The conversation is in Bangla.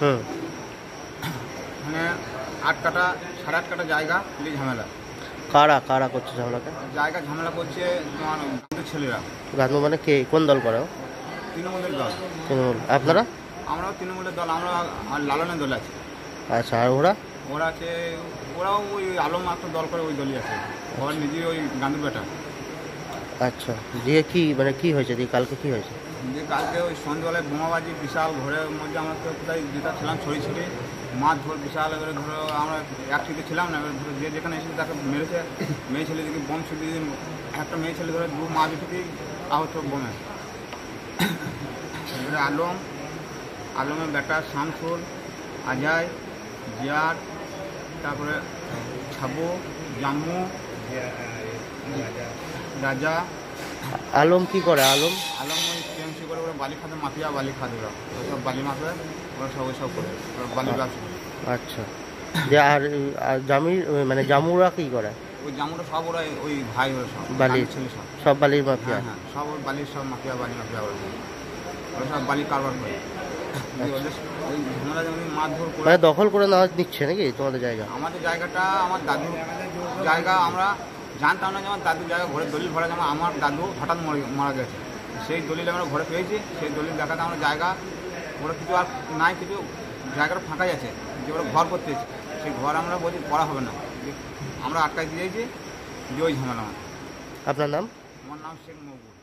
হুম। মানে আট কাটা সাড়ে আট কাটা জায়গা পুলিশ ঝামেলা। কারা কারা করছে ঝামেলাটা জায়গা ঝামেলা করছে তোমার গান্ধীর ছেলেরা। গান্ধু মানে কে? কোন দল করে? তৃণমূলের দল। তৃণমূল। আপনারা? আমরাও তৃণমূলের দল আমরা আর লালনের দল আছে। আচ্ছা আর ওরা? ওরা আছে ওরাও ওই আলম একটা দল করে ওই দলই আছে। ওরা নিজে ওই গান্ধীর বেটা। আচ্ছা দিয়ে কি মানে কি হয়েছে, দিয়ে কালকে কি হয়েছে? যে কালকে ওই সন্ধ্যাবেলায় বোমাবাজি, বিশাল ঘরের মধ্যে আমরা তো কোথায় যেটা ছিলাম ছড়ি ছিটি মাছ ধর, বিশাল এবারে ধরো আমরা একসাথে ছিলাম না, এবার ধরো যে যেখানে এসে তাকে মেরেছে মেয়ে ছেলে দিকে বোম ছুটি দিয়ে একটা মেয়ে ছেলে ধরে দু মা দুটিতেই আহত বোমে। এবারে আলম, আলমের বেটা শামসুল আজাই জিয়ার তারপরে ছাবু জাম্মু রাজা আলম কি করে আলম? আলম ওই টিএমসি করে ওরা বালি খাতে মাফিয়া বালি খাতে ওরা। সব বালি মাফিয়া ওরা সব সব করে। ওরা বালি ব্যবসা আচ্ছা। দিয়ে আর আর জামির মানে জামুরা কি করে? ওই জামুটা সব ওরা ওই ভাই ওরা সব বালি। সব। সব বালির মাফিয়া? হ্যাঁ হ্যাঁ সব ওই বালির সব মাফিয়া বালি মাফিয়া ওরা ওরা সব বালি কারবার করে মানে দখল করে নেওয়া নিচ্ছে নাকি তোমাদের জায়গা? আমাদের জায়গাটা আমার দাদুর জায়গা আমরা জানতাম না যেমন দাদু দাদুর জায়গায় ঘরে দলিল ভরা যেমন আমার দাদু হঠাৎ মরে মারা গেছে। সেই দলিল আমরা ঘরে পেয়েছি সেই দলিল দেখাতে আমরা জায়গা ওরা কিছু আর নাই কিছু জায়গাটা ফাঁকাই আছে যে ওরা ঘর করতেছে সেই ঘর আমরা বলছি করা হবে না। আমরা আটকাই দিয়েছি যে ওই ঝামেলা আমার। আপনার নাম? আমার নাম শেখ মকবুল